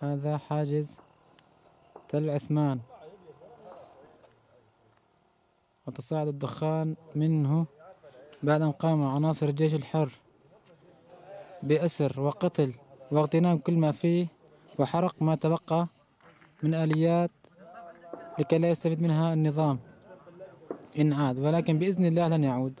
هذا حاجز تل عثمان. وتصاعد الدخان منه بعد أن قام عناصر الجيش الحر بأسر وقتل واغتنام كل ما فيه وحرق ما تبقى من آليات لكي لا يستفيد منها النظام. إن عاد ولكن بإذن الله لن يعود.